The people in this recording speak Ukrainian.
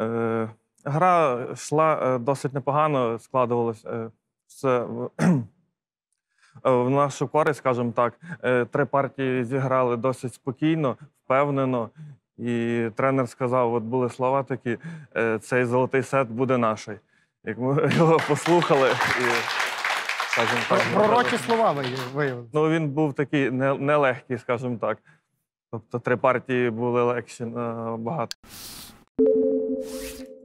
Е, гра йшла е, досить непогано, складувалось е, все в, нашу користь, скажімо так. Три партії зіграли досить спокійно, впевнено. І тренер сказав: от були слова такі: цей золотий сет буде наш. Як ми його послухали, і, скажімо так, Пророчі слова виявили. Ну, він був такий нелегкий, скажімо так. Тобто три партії були легші набагато. Thank you.